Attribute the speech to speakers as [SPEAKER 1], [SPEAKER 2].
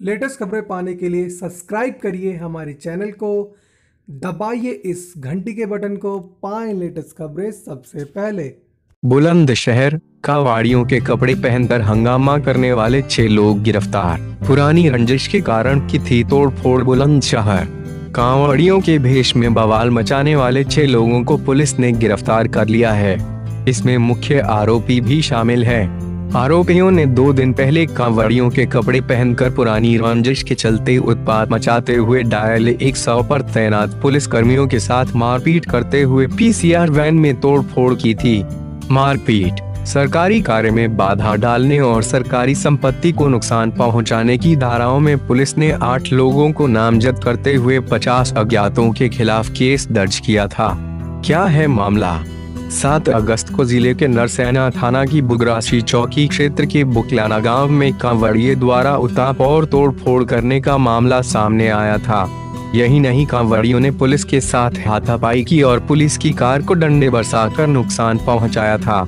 [SPEAKER 1] Latest खबरें पाने के लिए सब्सक्राइब करिए हमारे चैनल को। दबाइए इस घंटी के बटन को, पाएँ लेटेस्ट खबरें सबसे पहले।
[SPEAKER 2] बुलंदशहर कावाड़ियों के कपड़े पहनकर हंगामा करने वाले छह लोग गिरफ़्तार। पुरानी रंजिश के कारण की थी तोड़फोड़ बुलंदशहर कांवड़ियों के भेष में बवाल मचाने वाले छह लोगों को पुलिस ने गिरफ़्तार कर लिया है। इसमें मुख्य आरोपी भी शामिल है। आरोपियों ने दो दिन पहले कांवड़ियों के कपड़े पहनकर पुरानी रंजिश के चलते उत्पाद मचाते हुए डायल 100 पर तैनात पुलिस कर्मियों के साथ मारपीट करते हुए पीसीआर वैन में तोड़फोड़ की थी। मारपीट, सरकारी कार्य में बाधा डालने और सरकारी संपत्ति को नुकसान पहुँचाने की धाराओं में पुलिस ने आठ लोगों को नामजद करते हुए 50 अज्ञातों के खिलाफ केस दर्ज किया था। क्या है मामला? 7 अगस्त को ज़िले के नरसैना थाना की बुगरासी चौकी क्षेत्र के बुकलाना गाँव में कांवड़िए द्वारा उताप और तोड़फोड़ करने का मामला सामने आया था। यही नहीं, कांवड़ियों ने पुलिस के साथ हाथापाई की और पुलिस की कार को डंडे बरसाकर नुकसान पहुँचाया था।